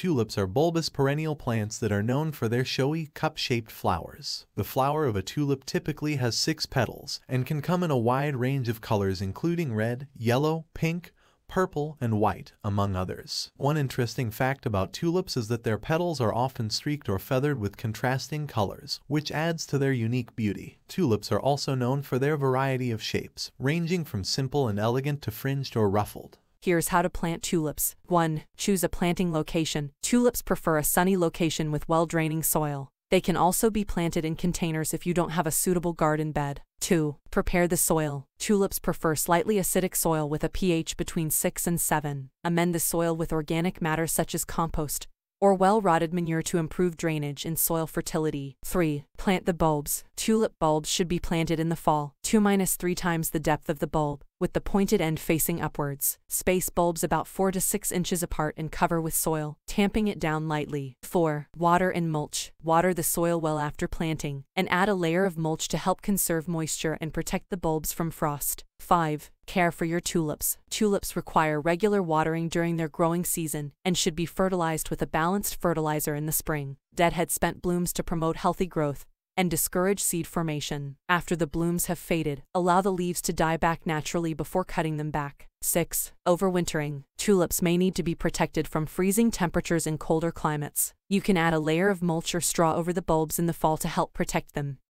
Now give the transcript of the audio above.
Tulips are bulbous perennial plants that are known for their showy, cup-shaped flowers. The flower of a tulip typically has six petals and can come in a wide range of colors including red, yellow, pink, purple, and white, among others. One interesting fact about tulips is that their petals are often streaked or feathered with contrasting colors, which adds to their unique beauty. Tulips are also known for their variety of shapes, ranging from simple and elegant to fringed or ruffled. Here's how to plant tulips. 1. Choose a planting location. Tulips prefer a sunny location with well-draining soil. They can also be planted in containers if you don't have a suitable garden bed. 2. Prepare the soil. Tulips prefer slightly acidic soil with a pH between 6 and 7. Amend the soil with organic matter such as compost, or well-rotted manure to improve drainage and soil fertility. 3. Plant the bulbs. Tulip bulbs should be planted in the fall, 2-3 times the depth of the bulb, with the pointed end facing upwards. Space bulbs about 4 to 6 inches apart and cover with soil, tamping it down lightly. 4. Water and mulch. Water the soil well after planting, and add a layer of mulch to help conserve moisture and protect the bulbs from frost. 5. Care for your tulips. Tulips require regular watering during their growing season and should be fertilized with a balanced fertilizer in the spring. Deadhead spent blooms to promote healthy growth and discourage seed formation. After the blooms have faded, allow the leaves to die back naturally before cutting them back. 6. Overwintering. Tulips may need to be protected from freezing temperatures in colder climates. You can add a layer of mulch or straw over the bulbs in the fall to help protect them.